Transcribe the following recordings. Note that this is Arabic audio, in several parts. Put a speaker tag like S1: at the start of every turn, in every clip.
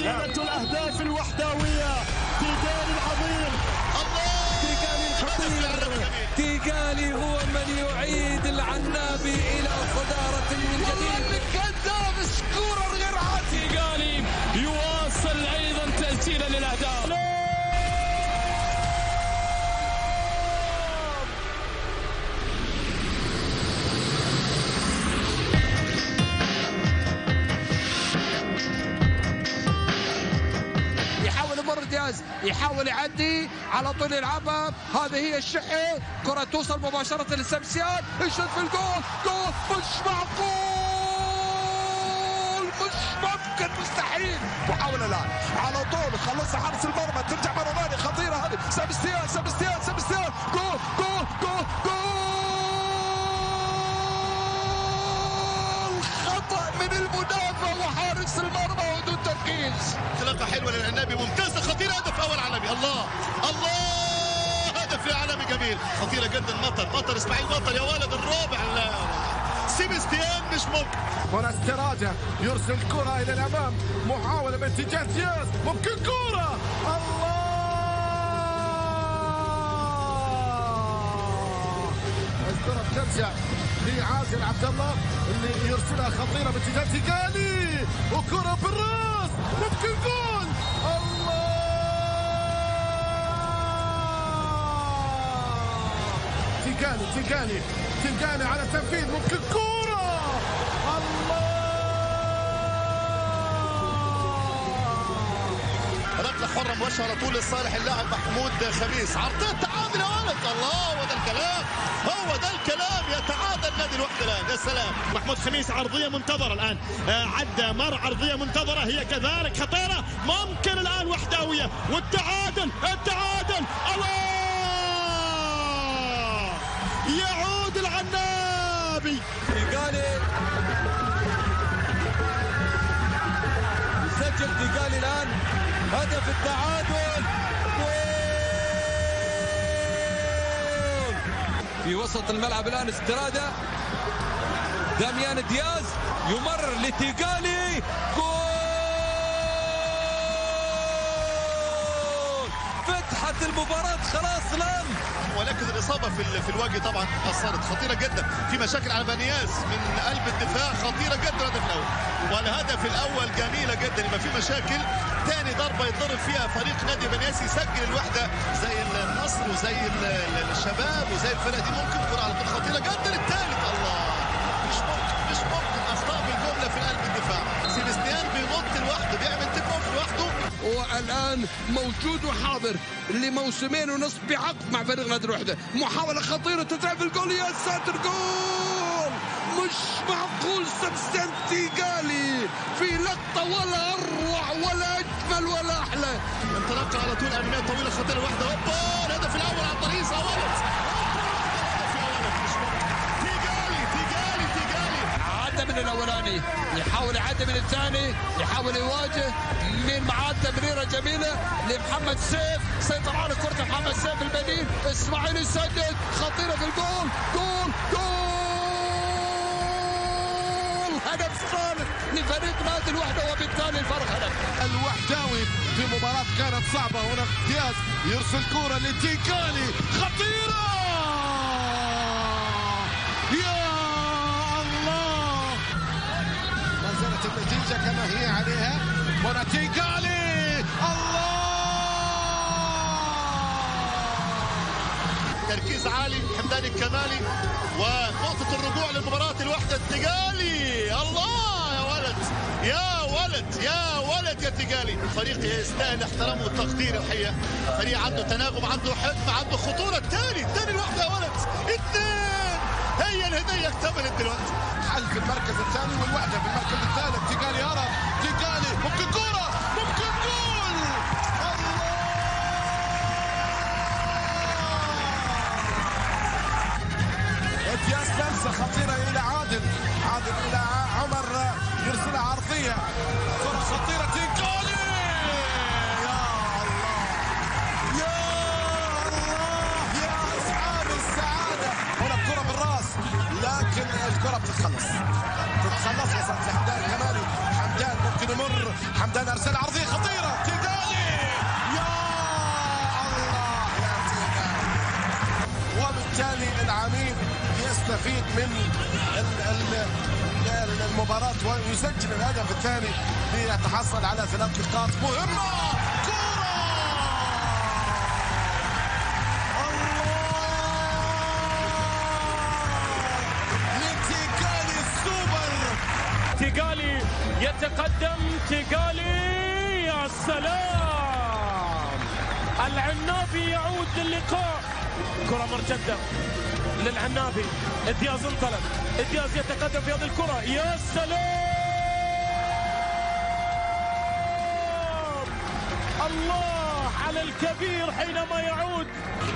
S1: مدينة الأهداف الوحداوية تيجان العظيم.
S2: تيجالي الخطير. تيجالي هو من يعيد العنابي إلى صدارة من جديد.
S3: كذاب سكورر غير عادي.
S1: تيجاني
S3: دياز يحاول يعدي على طول يلعبها. هذه هي الشحة. كرة توصل مباشرة لسبستيان يشوط في الجول. جول مش معقول. مش ممكن مستحيل. محاوله الآن. على طول خلصها حارس المرمى. ترجع مرة ثانية. خطيرة هذه. سبستيان سبستيان سبستيان جول جول جول جول. خطأ من المدافع وحارس المرمى. تركيز
S4: انطلاقه حلوة للعنابي ممتازة. خطيره هدف أول عالمي الله. الله. هدف يا عالمي جميل. خطيرة جدا. مطر. مطر. إسماعيل مطر. يا ولد الرابع. سيبستيان مش ممكن.
S5: هنا استراجة يرسل الكرة إلى الأمام. محاولة باتجاه دياز. ممكن كرة. الله! الكرة بترجع عبد الله اللي يرسلها خطيرة باتجاه تيجاني وكرة بالرأس. ممكن جول الله تيجاني تيجاني تيجاني على تنفيذ ممكن كرة
S4: حره مباشره على طول لصالح اللاعب محمود خميس عرضيه تعادل يا ولد الله هو ده الكلام. هو ده الكلام. يتعادل نادي الوحده الآن. يا سلام.
S6: محمود خميس عرضية منتظرة الآن. آه، عدى مر عرضية منتظرة. هي كذلك خطيرة. ممكن الآن وحداوية. والتعادل التعادل. الله يعود العنابي.
S2: تيجالي يسجل تيجالي الآن. هدف التعادل. جول! في وسط الملعب الآن استرادة. داميان دياز يمر لتيجالي جول! فتحت
S4: ولكن الإصابة في في الوجه طبعا اثرت خطيرة جدا. في مشاكل على بنياس من قلب الدفاع خطيرة جدا. الهدف الأول. والهدف الأول جميلة جدا. يبقى في مشاكل. تاني ضربة يتضرب فيها فريق نادي بنياس يسجل الوحدة زي النصر وزي ال- ال- الشباب وزي الفرق دي. ممكن تكون على طول. خطيرة جدا. الثالث الله! مش ممكن مش ممكن. أخطاء بالجملة في قلب الدفاع. سيبستيان بينط لوحده بيعمل take off لوحده.
S3: والآن موجود وحاضر. لموسمين ونصف بعقد مع فريق نادي الوحده محاولة خطيرة تتلعب في الجول. يا ساتر جول! مش معقول! سبستيان تيجالي في لقطة ولا أروع ولا أجمل ولا أحلى.
S4: انطلاقة على طول. اماميه طويلة خطيرة واحدة. هوبا الهدف الأول على الطريق ولد
S3: من الأولاني. يحاول يعدي من الثاني يحاول يواجه مين معاه تمريره جميلة لمحمد سيف. سيطر على كرة محمد سيف البديل إسماعيل يسدد. خطيرة في الجول. جول جول. هدف ثالث لفريق نادي الوحدة وبالتالي الفرق هدف.
S5: الوحداوي في مباراة كانت صعبة هنا دياز يرسل كرة لتيكالي. خطيرة! النتيجة كما هي عليها. هنا تيكالي الله!
S4: تركيز عالي حمدان الكمالي ونقطة الرجوع لمباراة الوحدة التجالي الله! يا ولد! يا ولد! يا ولد يا تجالي فريق يستاهل احترامه والتقدير الحقيقة. فريق عنده تناغم عنده حكمة عنده خطورة. الثاني الثاني الوحدة يا ولد! اثنين! هي الهدية اكتملت دلوقتي.
S5: حل في المركز الثاني والوحدة في المركز الثالث. تيكالي يرى تيكالي ممكن
S1: تيغالي يتقدم تيغالي يا سلام! العنابي يعود للقاء كرة مرتدة للعنابي. دياز انطلق. دياز يتقدم في هذه الكرة. يا سلام! الله! على الكبير حينما يعود.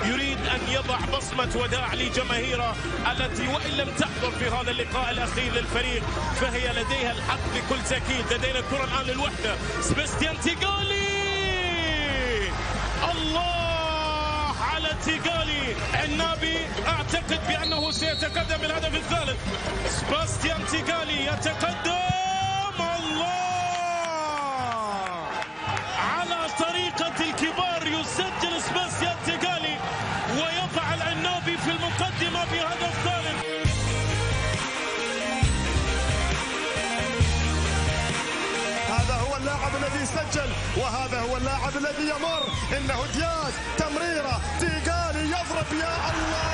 S7: يريد أن يضع بصمة وداع لجماهيره التي وإن لم تحضر في هذا اللقاء الأخير للفريق فهي لديها الحق بكل تأكيد. لدينا الكرة الآن للوحدة سباستيان تيغالي! الله على تيغالي! النابي أعتقد بأنه سيتقدم بالهدف الثالث. سباستيان تيغالي يتقدم! على طريقة الكبار يسجل سباستيان تيغالي ويضع العنابي في المقدمة بهدف ثالث.
S1: هذا هو اللاعب الذي سجل وهذا هو اللاعب الذي يمر. إنه دياز تمريرة تيغالي يضرب يا الله!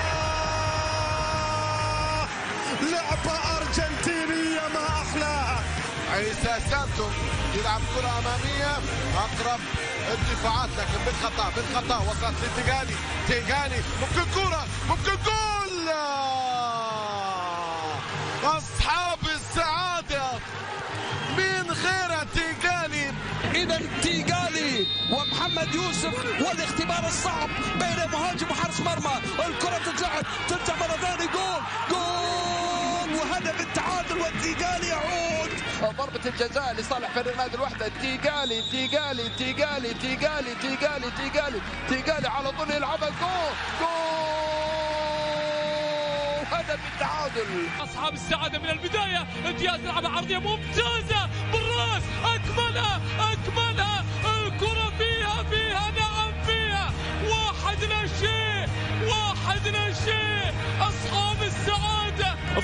S5: عيسى سانتو يلعب كرة أمامية. أقرب الدفاعات لكن بالخطأ بالخطأ وصلت لتيغالي تيغالي ممكن كرة. ممكن جول. أصحاب السعادة. من غير تيغالي
S2: إذا تيغالي ومحمد يوسف والاختبار الصعب بين مهاجم وحارس مرمى. الكرة تتلعب. ترجع مرة ثانية. جول. جول. وهدف التعادل والتيغالي يعود.
S3: ضربة الجزاء لصالح فريق نادي الوحدة. تيغالي تيغالي تيغالي تيغالي تيغالي تيغالي تيغالي على طول يلعبها. جول جول! هدف التعادل.
S1: أصحاب السعادة من البداية. دياز لعبه عرضيه ممتازة بالراس. أكملها أكملها. الكرة فيها فيها نعم فيها. واحد لا شيء واحد لا شيء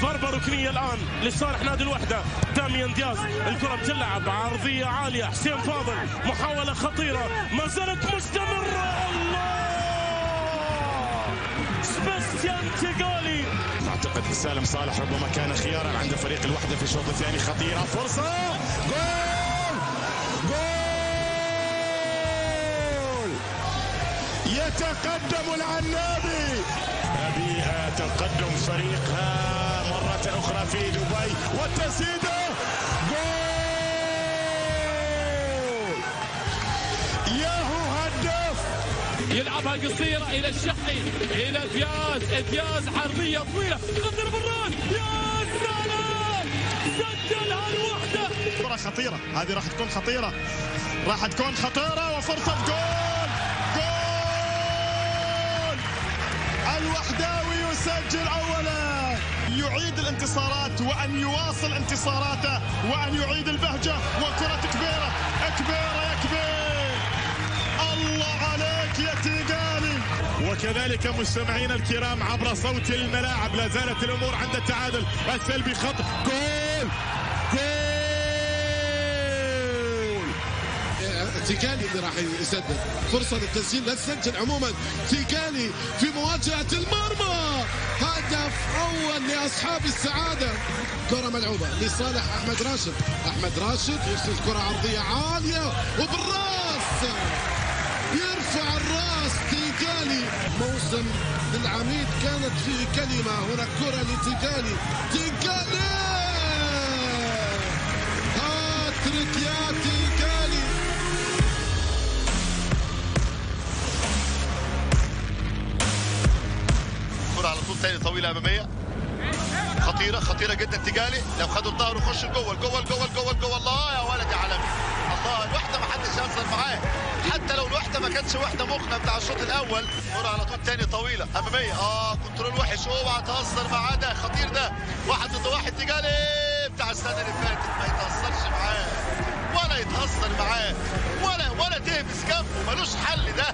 S7: ضربة ركنية الآن لصالح نادي الوحدة. داميان دياز الكرة بتلعب. عرضية عالية. حسين فاضل محاولة خطيرة. ما زالت مستمرة. الله! سباستيان تيغالي.
S6: أعتقد سالم صالح ربما كان خيارا عند فريق الوحدة في الشوط الثاني. خطيرة. فرصة! جول! جول! يتقدم العنابي! نبيها تقدم فريقها. مرة أخرى في دبي والتسديدة جول! ياهو هدف!
S1: يلعبها قصيرة إلى الشحي إلى دياز دياز عرضية طويلة خطر بالراس يا سلام! سجلها الوحدة!
S6: كرة خطيرة هذه راح تكون خطيرة. راح تكون خطيرة وفرصة جول! جول! الوحداوي يسجل أولا! يعيد الانتصارات وأن يواصل انتصاراته وأن يعيد البهجة وكرة كبيرة. كبيرة يا كبير. الله عليك يا تيغاني. وكذلك مستمعينا الكرام عبر صوت الملاعب لا زالت الأمور عند التعادل. السلبي خط. جول! جول!
S5: تيكالي اللي راح يسدد فرصة للتسجيل لا تسجل عموما. تيكالي في مواجهة المرمى! هدف أول لأصحاب السعادة. كرة ملعوبة لصالح أحمد راشد. أحمد راشد يرسل كرة عرضية عالية وبالراس. يرفع الراس تيكالي موسم للعميد كانت فيه كلمة. هنا كرة لتيكالي تيكالي هاتريك يا تيكالي
S4: تاني طويلة أمامية. خطيرة خطيرة جدا. تجالي لو خدوا الظهر وخش جوه جوه جوه جوه جوه الله يا ولد يا عالمي الله الوحدة ما حدش يهزر معاه. حتى لو الوحدة ما كانتش وحدة مخنة بتاع الشوط الأول. كرة على طول تاني طويلة. أمامية. آه كنترول وحش. اوعى تهزر معاه ده. خطير ده. واحد ضد واحد. تجالي بتاع السنة اللي فاتت. ما يتهزرش معاه. ولا يتهزر معاه ولا ولا تهبس كفه ملوش حل ده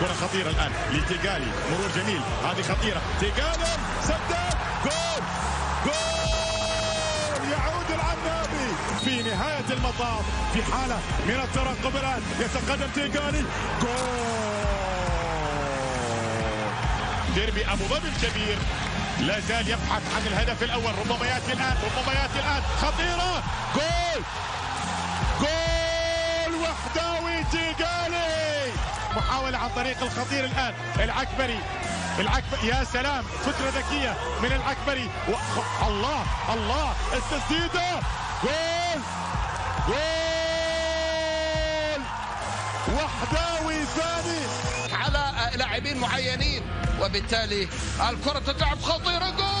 S6: كرة خطيرة الآن لتيجالي مرور جميل هذه خطيرة. تيجالي سدد جول! جول! يعود العنابي في نهاية المطاف في حالة من الترقب الآن. يتقدم تيجالي جول!
S8: ديربي أبو ظبي الكبير لا زال يبحث عن الهدف الأول. ربما يأتي الآن ربما يأتي الآن. خطيرة! جول! محاولة عن طريق الخطير الآن العكبري. العكبري يا سلام فكره ذكية من العكبري. و... الله الله التسديده جول! جول! وحداوي ثاني.
S3: على لاعبين معينين وبالتالي الكرة تتلعب خطيرة جول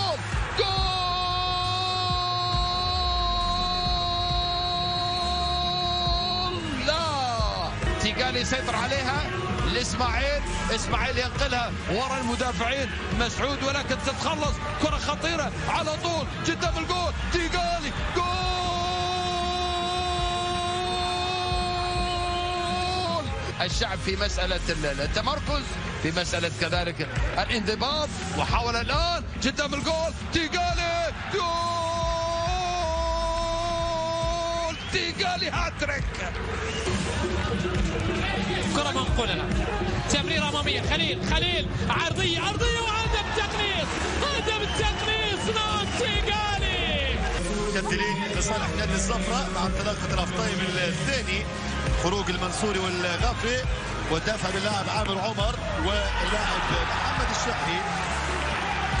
S3: تيجاني يسيطر عليها لإسماعيل. إسماعيل ينقلها ورا المدافعين. مسعود ولكن تتخلص. كرة خطيرة على طول. قدام الجول. تيجاني جول! الشعب في مسألة التمركز في مسألة كذلك الانضباط. وحاول الآن قدام الجول. تيجالي جول! تيجالي هاتريك.
S1: كرة منقولة تمريرة أمامية. خليل خليل. عرضية عرضية وهدف تقنيص هدف التقنيص ناصي قالي
S4: مكتلين لصالح نادي الصفراء مع انطلاقه الاف تايم الثاني. خروج المنصوري والغافري. والدفع باللاعب عامر عمر واللاعب محمد الشحري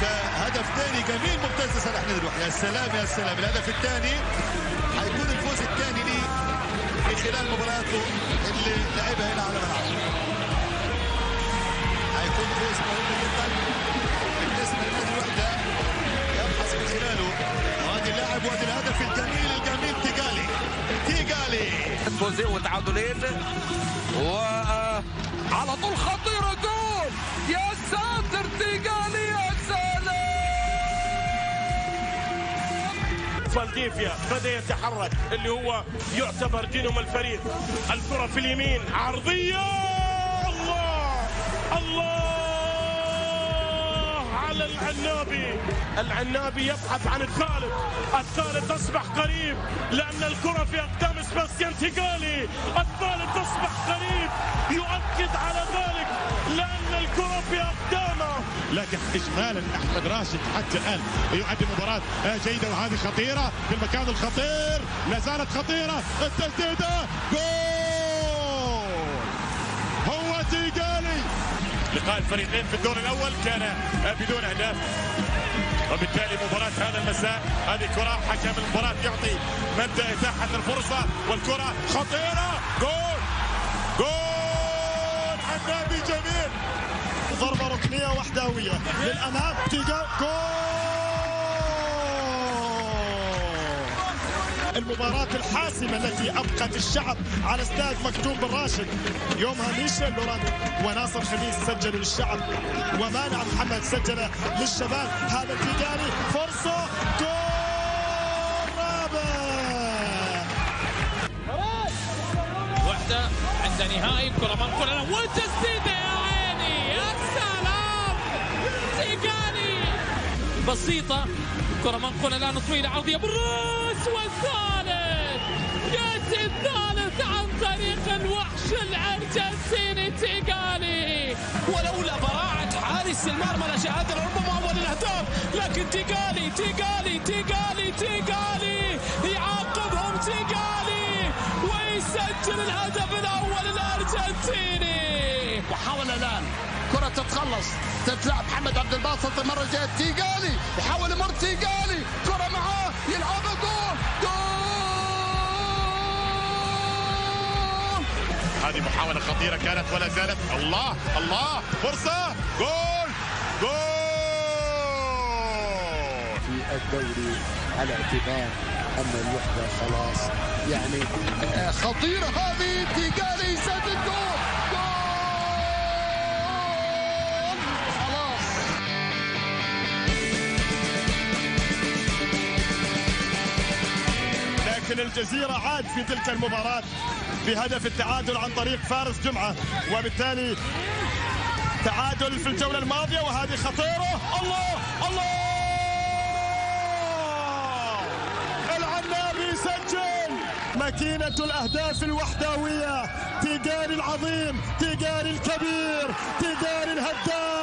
S4: كهدف ثاني جميل ممتاز لصالح نادي الوحدة. يا سلام يا سلام. الهدف الثاني خلال مبارياته اللي لعبها هنا على ملعبه حيكون فوز مهم جدا. بالنسبة لنادي الوحده يبحث من خلاله. وادي اللاعب وادي الهدف الجميل الجميل تيغالي. تيغالي.
S3: فوزين وتعادلين. وعلى طول خطيرة جول يا ساتر تيجاني يا سلام
S7: فالديفيا بدأ يتحرك اللي هو يعتبر جنم الفريق. الكرة في اليمين عرضية! العنابي. العنابي يبحث عن الثالث. الثالث اصبح قريب لأن الكرة في اقدام سباستيان تيغالي. الثالث اصبح قريب. يؤكد على ذلك لأن الكرة في أقدامه.
S8: لكن اجمالا أحمد راشد حتى الآن. يؤدي مباراة جيدة وهذه خطيرة. في المكان الخطير. لا زالت خطيرة. التسديدة. جول! هو تيجالي لقاء الفريقين في الدور الأول كان بدون أهداف. وبالتالي مباراة هذا المساء هذه كرة حكم المباراة يعطي مبدأ إتاحة الفرصة والكرة خطيرة. جول! جول! عنابي جميل!
S6: ضربة ركنية وحداوية للأمام تيجا جول! المباراة الحاسمة التي أبقت الشعب على استاد مكتوم بن راشد. يومها ميشيل لوران وناصر خميس سجلوا للشعب. ومانع محمد سجل للشباب هذا التيجاني فرصة جول رابع
S1: وحدة عند نهائي كرة منقولة له والتسديدة يا عيني. يا سلام. تيجاني بسيطة. كرة منقولة الآن طويلة عرضية بالرأس. والثالث. يأتي الثالث عن طريق الوحش الأرجنتيني تيجالي ولولا براعة حارس المرمى لشاهدنا ربما أول الأهداف. لكن تيجالي تيجالي تيجالي تيجالي يعاقبهم تيجالي ويسجل الهدف الأول الأرجنتيني
S3: وحاول الآن كرة تتخلص. تتلعب محمد عبد الباسط المرة الجاية. تيجالي. يحاول يمر تيجالي. كرة معاه. يلعبها جول جول!
S8: هذه محاولة خطيرة كانت ولا زالت. الله الله. فرصة. جول. جول.
S9: في الدوري على اعتبار أن الوحدة خلاص يعني
S3: خطيرة هذه. تيجالي.
S6: الجزيرة عاد في تلك المباراة بهدف التعادل عن طريق فارس جمعة. وبالتالي تعادل في الجولة الماضية وهذه خطيرة. الله! الله! العنابي سجل! ماكينة الأهداف الوحداوية تيجاري العظيم تيجاري الكبير تيجاري الهداف.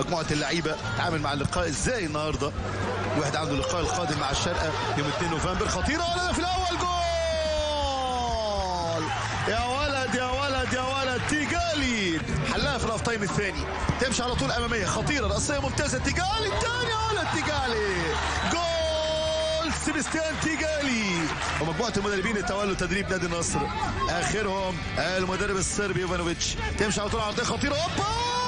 S4: مجموعة اللعيبة تعامل مع اللقاء إزاي النهارده؟ واحد عنده اللقاء القادم مع الشارقه يوم 2 نوفمبر. خطيره ولا في الأول؟ جول! يا ولد يا ولد يا ولد. تيجالي حلها في ال half time الثاني. تمشي على طول أمامية. خطيرة. رأسية ممتازة. تيجالي الثاني يا ولد تيجالي جول! سيبستيان تيجالي ومجموعة المدربين اللي تولوا تدريب نادي النصر آخرهم المدرب الصربي إيفانوفيتش. تمشي على طول عرضيه خطيرة. أوبا!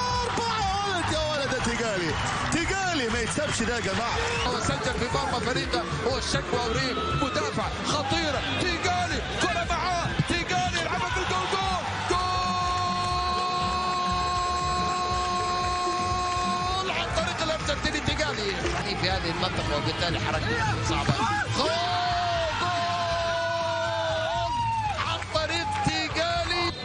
S4: تيجالي تيجالي ما يكسبش ده يا جماعة.
S3: هو سجل في مرمى فريدة. هو الشكوى وريم مدافع خطيره تيجالي كرة معاه. تيجالي يلعبها في الجول. جول. جول. عن طريق الأرجنتيني تيجالي يعني في هذه المنطقة وبالتالي حركته صعبة. جول.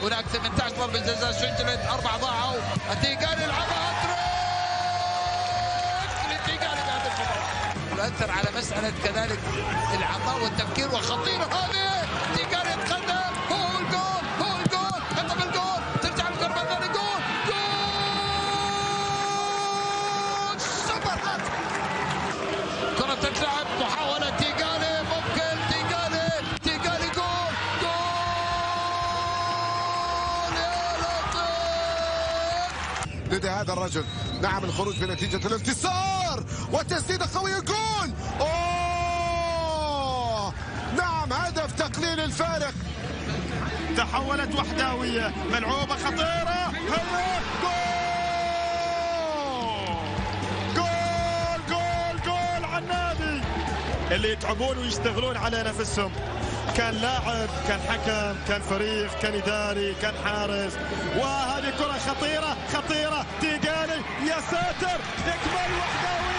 S3: هناك 18 ضربه جزاء. سجلت أربعة ضاعوا. تيجالي يلعبها. يؤثر على مسألة كذلك العطاء والتفكير وخطيرة هذه تيجالي يتقدم هو الجول. هو الجول. هدف الجول. ترجع الكرة ثانية جول. سوبر هات. كرة تتلعب. محاولة تيجالي ممكن تيجالي تيجالي جول. جول يا لطيف.
S5: لدى هذا الرجل. نعم الخروج بنتيجة الانتصار. وتسديدة قوية جول أوه! نعم هدف تقليل الفارق.
S6: تحولت وحداوية. ملعوبة خطيرة. هلا جول! جول جول على النادي. اللي يتعبون ويشتغلون على نفسهم. كان لاعب كان حكم كان فريق كان إداري كان حارس. وهذه كرة خطيرة خطيرة. تيجاني يا ساتر. تكمل وحداوية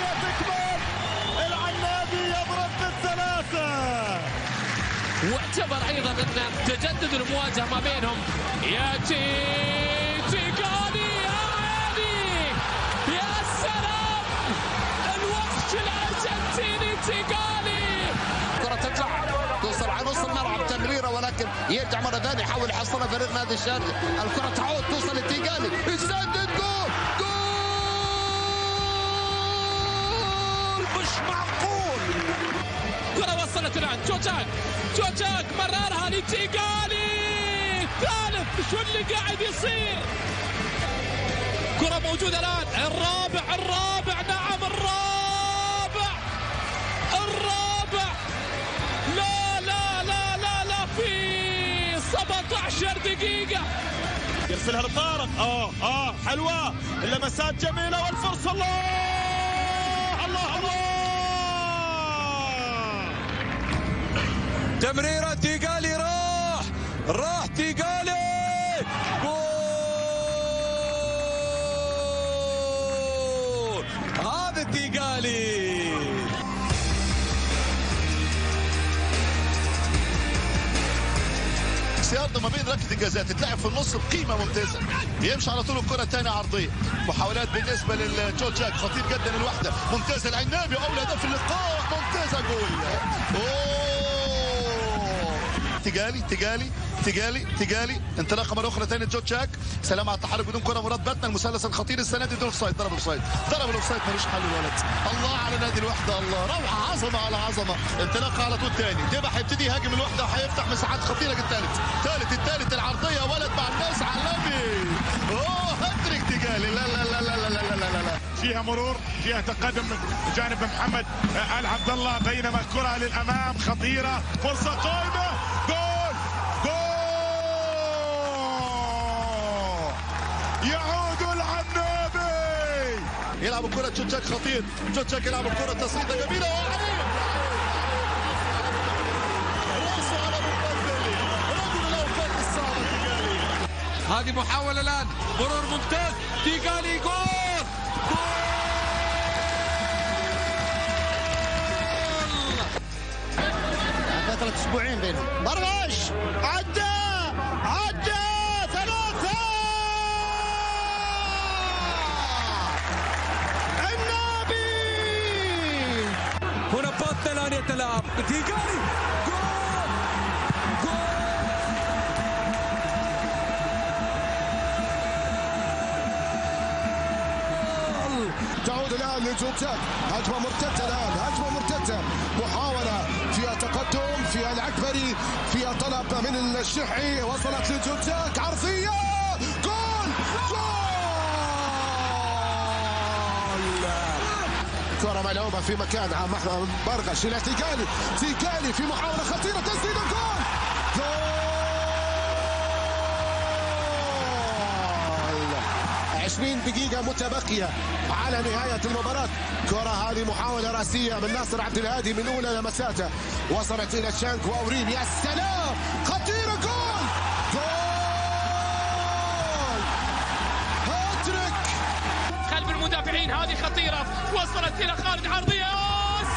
S1: واعتبر أيضا أن تجدد المواجهة ما بينهم. ياتي تيجاني يا عيني يا سلام! الوحش الأرجنتيني تيجاني
S3: كرة تطلع توصل على نص الملعب تمريرة ولكن يرجع مرة ثانية يحاول يحصلها فريق نادي الشارقة الكرة تعود توصل لتيجاني يسدد جول! جول! مش معقول!
S1: كرة وصلت الان جوجاك جوجاك مررها لتيجاني ثالث شو اللي قاعد يصير. كرة موجودة الآن. الرابع الرابع نعم الرابع. الرابع. لا لا لا لا لا في 17 دقيقة.
S6: يرسلها لطارق. آه آه حلوة. اللمسات جميلة والفرصة. الله الله!
S3: تمريرة تيقالي راح راح تيقالي جول! هذا تيقالي
S4: سيارته ما بين ركله الجزاء تتلعب في النص بقيمة ممتازة. بيمشي على طول الكرة الثانية عرضية. محاولات بالنسبة للجو جاك خطير جدا الوحده ممتازة العنابي اول هدف اللقاء. ممتازة جول. أوه. تجالي تجالي تجالي تجالي انطلاقة مرة أخرى ثاني جو تشاك سلام على التحرك بدون كرة مراد باتنا المثلث الخطير السنة دي. دول سايد ضرب الاوفسايد ضرب الأوفسايد. ملوش حل الولد الله على نادي الوحدة الله. روعة عظمة على عظمة. انطلاقه على طول ثاني. ديبا هيبتدي يهاجم الوحدة وهيفتح مساحات خطيرة الثالث الثالث الثالث العرضية. ولد مع الناس علامي أوه هاتريك تجالي لا لا لا لا لا لا لا, لا, لا.
S8: فيها مرور فيها تقدم جانب محمد العبد الله بينما الكره للأمام خطيرة. فرصة قائمة.
S4: يلعب الكرة. تشوتشاك خطير. تشوتشاك يلعب جميلة. وعليه رأسه على رجل
S3: هذه محاولة الآن. مرور ممتاز. تيجالي جول!
S6: ثلاث أسبوعين بينهم. برغش عدى! عدى!
S2: جول!
S5: تعود الآن لجوجاك هجمة مرتدة الآن. هجمة مرتدة. محاولة فيها تقدم فيها العكبري فيها طلب من الشحي. وصلت لجوجاك عرضية جول جول كرة ملعوبة في مكان عم أحمد برغش إلى تيجالي تيجالي في محاولة خطيرة. تسديد جول جول! 20 دقيقة متبقية على نهاية المباراة. كرة هذه محاولة رأسية من ناصر عبد الهادي من أولى لمساته. وصلت إلى تشانك وأورين يا سلام!
S1: المدافعين هذه خطيرة. وصلت إلى خالد عرضية.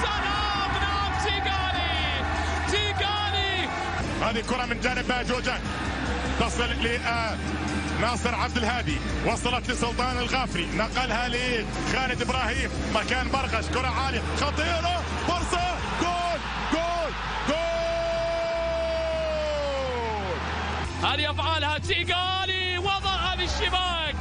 S1: سلام نعم تيغالي تيغالي
S8: هذه كرة من جانب جوجان تصل لناصر عبد الهادي. وصلت لسلطان الغافري. نقلها لخالد إبراهيم. مكان برغش كرة عالية. خطيرة. فرصة. جول جول جول.
S1: هذه أفعالها تيغالي وضعها بالشباك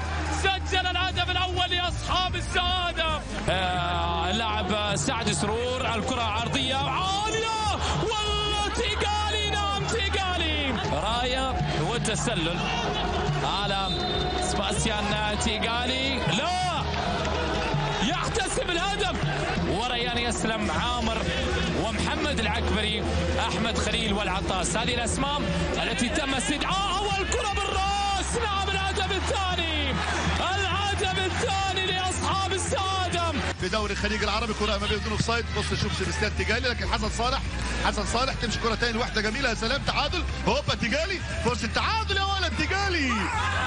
S1: سجل الهدف الأول لأصحاب السعادة آه اللاعب سعد سرور الكرة عرضية عالية. والله تيغالي نعم تيغالي راية والتسلل على سباسيان تيغالي لا يحتسب الهدف. وريان يسلم عامر ومحمد العكبري أحمد خليل والعطاس. هذه الأسماء التي تم استدعاءها والكرة بالراس. نعم. الثاني لأصحاب السعاده
S4: في دوري الخليج العربي كرة اماميه بدون offside بص شوف سيبستيان تيجالي لكن حسن صالح حسن صالح تمشي كرة ثاني واحدة جميلة. يا سلام تعادل. هوبا تيجالي. فرصة تعادل يا ولد تيجالي.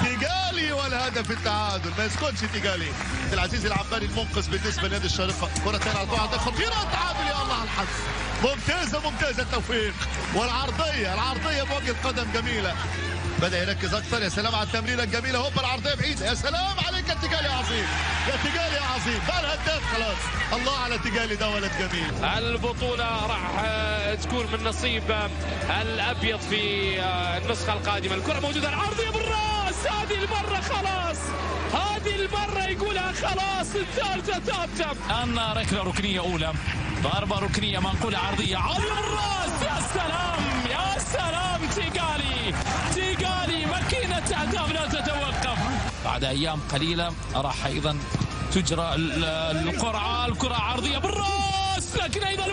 S4: تيجالي والهدف التعادل. ما يسكتش تيجالي. عبد العزيز العباني المنقذ بالنسبة لنادي الشارقه كرة ثانية على البعد خطيره التعادل يا الله على الحظ. ممتازة ممتازة التوفيق. والعرضية العرضية بوجه القدم جميلة. بدأ يركز أكثر. يا سلام على التمريرة الجميلة. هوبا العرضيه بعيد يا سلام عليك يا تيجالي يا عظيم. يا تيجالي يا عظيم. ده الهداف خلاص. الله على تيجالي ده ولد جميل.
S1: البطولة راح آه، تكون من نصيب آه، الأبيض في آه، النسخة القادمة. الكرة موجودة. العرضية بالرأس هذه المرة خلاص. هذه المرة يقولها خلاص. الثالثة ثابتة أن ركلة ركنية أولى. ضربة ركنية منقولة عرضية. عالية بالرأس يا سلام. يا سلام تيغالي. بعد أيام قليلة راح أيضا تجرى ال- القرعة الكرة عرضية بالراس لكن أيضا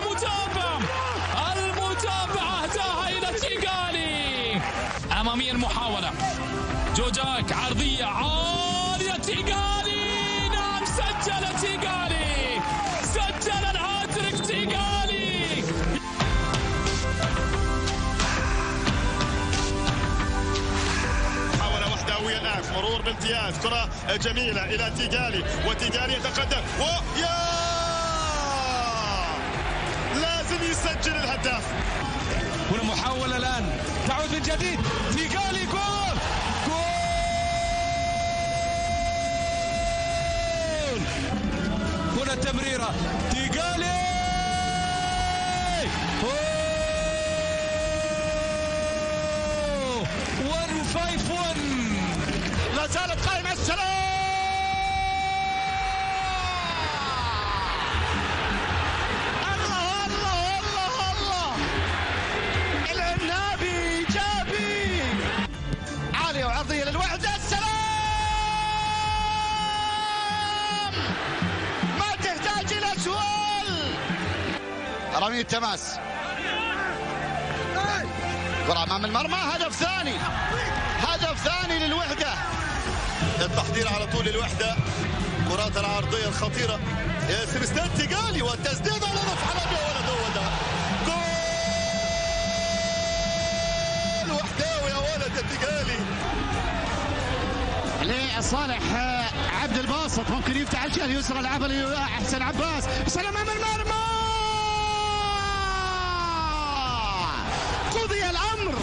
S6: امتياز كرة جميلة إلى تيجالي وتيجالي يتقدم. ويا! لازم يسجل الهداف.
S2: هنا محاولة الآن. تعود من جديد. تيجالي جول! جول! هنا تمريرة تيجالي أوه. 1
S6: 5 رساله قائمة السلام! الله الله الله الله! العنابي إيجابي عالية وعرضية للوحدة السلام! ما تحتاج إلى سؤال! رمي التماس. كرة أمام المرمى هدف ثاني. هدف ثاني للوحدة.
S4: التحضير على طول الوحده كرات العرضية الخطيرة. يا سيبستان تيجالي والتسديد على رفع يا ولد هو ده جول! وحداوي يا ولد تيجالي.
S6: لصالح عبد الباسط ممكن يفتح الجهة اليسرى لعبها لحسن عباس. سلام أمام المرمى! قضي الأمر!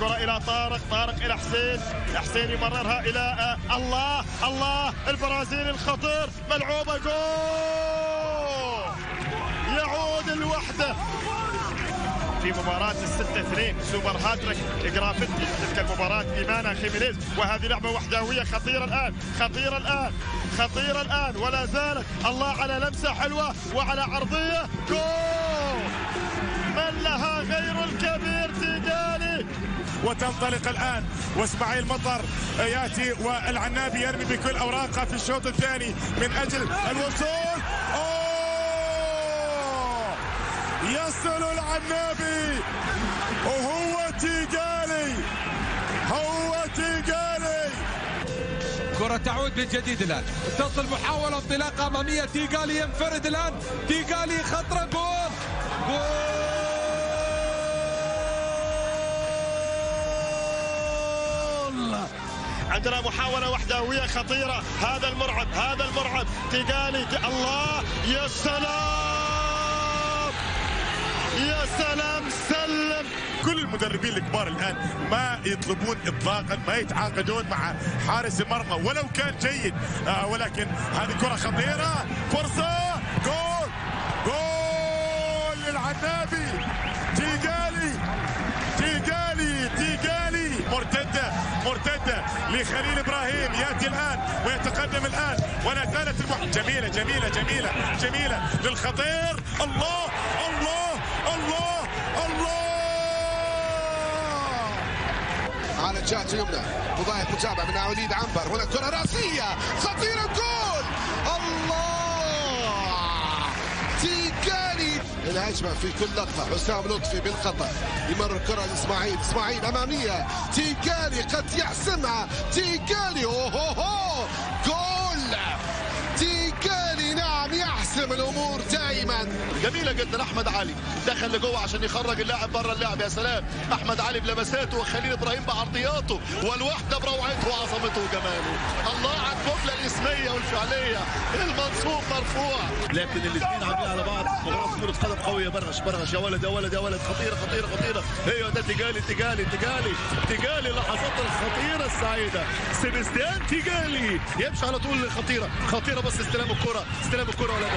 S6: كرة إلى طارق طارق إلى حسين حسين يمررها إلى آه، الله الله البرازيلي الخطير ملعوبة جول يعود الوحدة! في مباراة الستة اثنين سوبر هاتريك جرافيتي تلك المباراة إيمانا خيمينيز. وهذه لعبة وحداوية خطيرة الآن خطيرة الآن خطيرة الآن. ولا زالت الله على لمسة حلوة وعلى عرضية جول! من لها غير
S8: وتنطلق الآن وإسماعيل مطر يأتي والعنابي يرمي بكل أوراقه في الشوط الثاني من أجل الوصول. أوه! يصل العنابي! وهو تيجالي! هو تيجالي!
S3: كرة تعود من جديد الآن. تصل محاولة انطلاقة أمامية. تيغالي ينفرد الآن. تيغالي خطرة جول
S6: عندنا محاولة وحداوية خطيرة. هذا المرعب هذا المرعب. تيجاني الله يا سلام! يا سلام سلم!
S8: كل المدربين الكبار الآن ما يطلبون اطلاقا ما يتعاقدون مع حارس المرمى ولو كان جيد. آه ولكن هذه كرة خطيرة. فرصة جول! جول للعنابي! تيجالي تيجالي تيجالي مرتدة مرتدة. لخليل إبراهيم يأتي الآن ويتقدم الآن. ولا زالت المح... جميلة جميلة جميلة جميلة. للخطير. الله الله الله الله.
S5: على الجهة اليمنى. مضايق متابع من وليد عنبر. هنا كرة رأسية. خطيرة جول الهجمة في كل لقطة. حسام لطفي بالخطأ. يمر الكرة لإسماعيل. إسماعيل أمامية. تيجاني قد يحسمها. أوه هو هو جول. تيجاني نعم يحسم الأمور. دائما
S4: جميلة جدا أحمد علي. دخل لجوه عشان يخرج اللاعب بره اللعب يا سلام. أحمد علي بلمساته وخليل إبراهيم بعرضياته والوحدة بروعته وعظمته وجماله. الله على الجملة الإسمية والفعلية. المنصوب مرفوع. لكن الاثنين عاملين على بعض. مباراة كرة قدم قوية. برغش برغش يا ولد يا ولد يا ولد. خطيرة خطيرة خطيرة. أيوه ده تجالي تجالي تجالي تجالي لحظات الخطيرة السعيدة. سيبستيان تجالي يمشي على طول خطيره خطيرة بس استلام الكرة. استلام الكرة ولا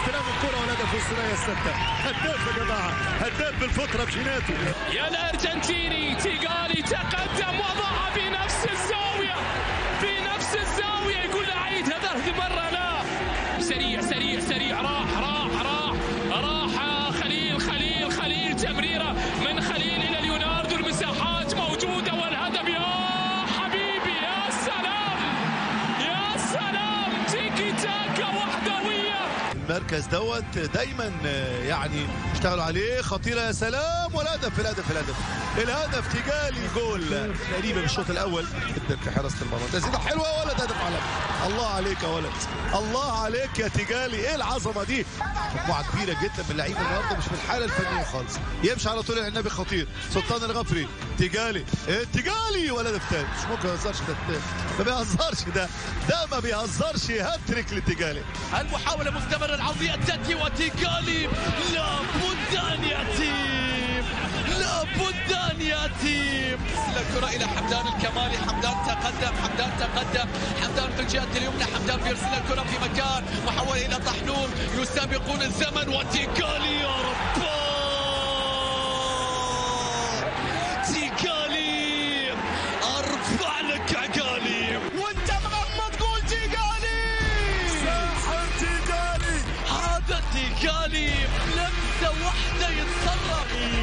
S4: استلام الكرة ولا هدف والثنائيه الستة. هداف يا جماعة هداف بالفطره بجيناته
S1: يا الأرجنتيني تيغالي تقدم وضعها في نفس الزاوية.
S4: المركز دوت دايما يعني اشتغلوا عليه. خطيرة يا سلام. والهدف الهدف الهدف. الهدف تجالي جول تقريبا الشوط الأول. جدا في حراسة المرمى. تسديدة حلوة ولد هدف على الله عليك يا ولد. الله عليك يا تجالي إيه العظمة دي؟ مجموعة كبيرة جدا من اللعيبه النهارده مش في الحالة الفنية خالص. يمشي على طول العنابي خطير. سلطان الغفري. تجالي إيه تجالي ولا هدف تاني مش ممكن ما يهزرش ده. ما بيهزرش ده. ده ما بيهزرش. هاتريك لتجالي
S3: المحاولة مستمرة. العرضية تأتي وتيغالي لابد أن يأتي لابد أن يأتي الكرة إلى حمدان الكمالي حمدان تقدم. حمدان تقدم. حمدان في الجهة اليمنى. حمدان بيرسل الكرة في مكان. محاولة إلى طحنون. يسابقون الزمن. وتيغالي يا رب.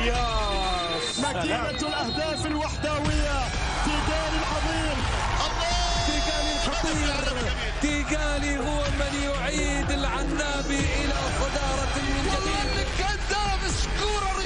S3: يتصرف
S6: ماكينة الأهداف الوحداوية تيجاني العظيم.
S3: تيغالي الخطير. تيغالي هو من يعيد العنابي إلى صداره من جديد. الكذاب سكورر